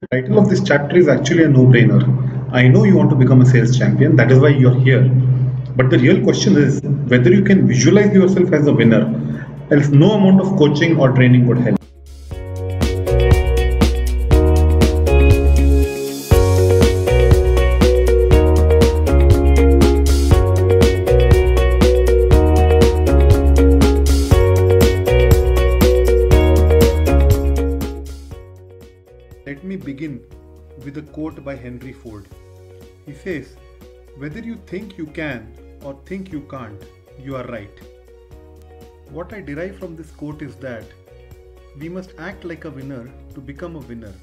The title of this chapter is actually a no-brainer. I know you want to become a sales champion, that is why you're here. But the real question is whether you can visualize yourself as a winner, else no amount of coaching or training would help. Begin with a quote by Henry Ford. He says, Whether you think you can or think you can't, you are right. What I derive from this quote is that we must act like a winner to become a winner.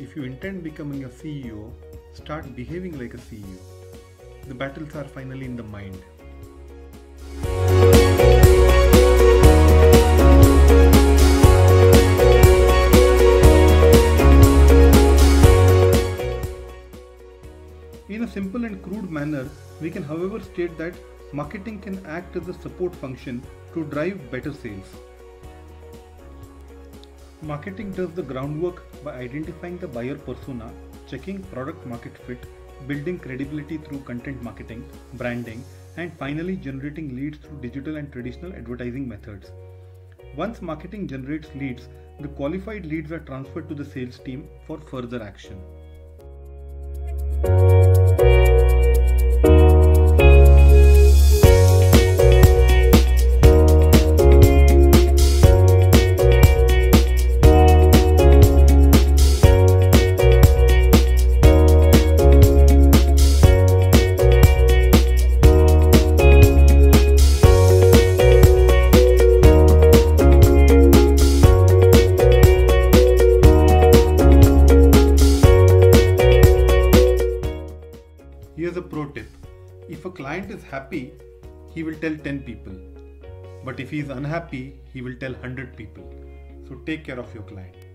If you intend becoming a CEO, start behaving like a CEO. The battles are finally in the mind. Simple and crude manner, we can however state that marketing can act as a support function to drive better sales. Marketing does the groundwork by identifying the buyer persona, checking product market fit, building credibility through content marketing, branding, and finally generating leads through digital and traditional advertising methods. Once marketing generates leads, the qualified leads are transferred to the sales team for further action. Here's a pro tip if a client is happy, he will tell 10 people. But if he is unhappy, he will tell 100 people. So take care of your client.